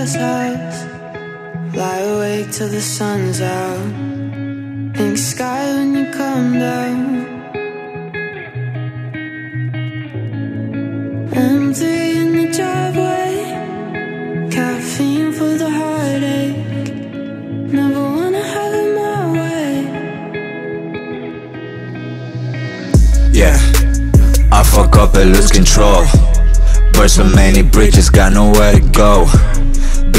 glass house. Lie awake till the sun's out. Pink sky when you come down. Empty in the driveway. Caffeine for the heartache. Never wanna have it my way. Yeah, I fuck up and lose control. Burst so many bridges, got nowhere to go.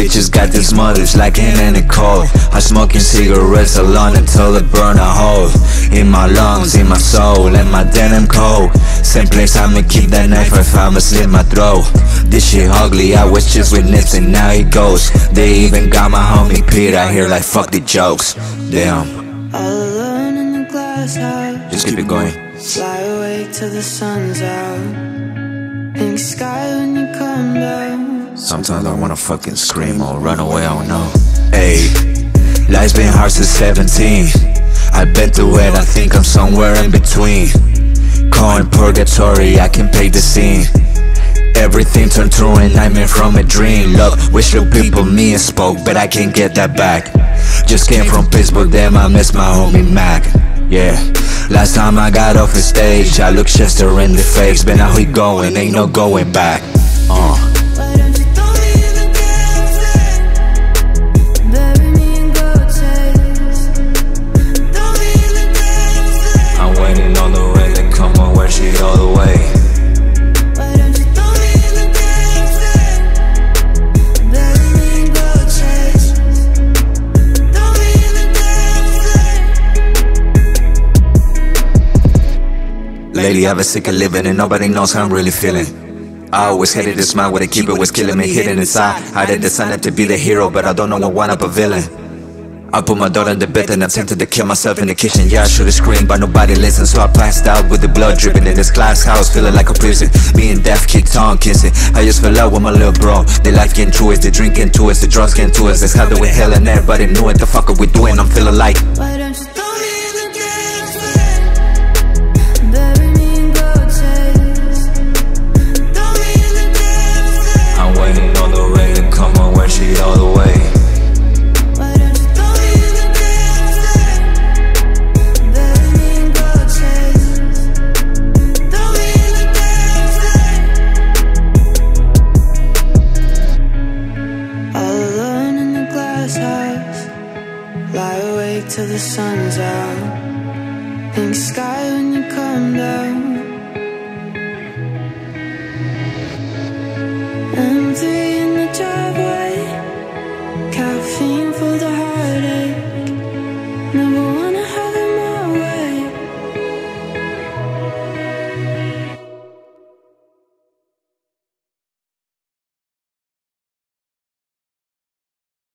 Bitches got these mothers like in any cold. I'm smoking cigarettes alone until they burn a hole in my lungs, in my soul, and my denim coat. Same place I'ma keep that knife if I'ma slit my throat. This shit ugly, I was just with nips and now it goes. They even got my homie Pete out here like fuck the jokes. Damn, alone in the glass house just keep it going. Fly away till the sun's out Pink sky when you come down Sometimes I wanna fucking scream or run away, I don't know. Hey, life's been hard since 17. I've been through it, I think I'm somewhere in between. Calling purgatory, I can pay the scene. Everything turned to a nightmare from a dream. Love, wish the people me and spoke, but I can't get that back. Just came from Pittsburgh, damn, I miss my homie Mac. Yeah, last time I got off the stage, I looked Chester in the face, but now he going, ain't no going back. Lately I've been sick of living and nobody knows how I'm really feeling. I always hated this mind where they keep it was killing me hidden inside. I did decided to be the hero, but I don't know one up a villain. I put my daughter in the bed and I'm tempted to kill myself in the kitchen. Yeah, I should've screamed, but nobody listened, so I passed out with the blood dripping in this glass house, feeling like a prison. Me and death kicked on kissing. I just fell out with my little bro. The life getting to us, the drinking to us, the drugs getting to us. It's how we hell and everybody knew it. The fuck are we doing? I'm feeling like. till the sun's out. Pink sky when you come down. Empty in the driveway. Caffeine for the heartache. Never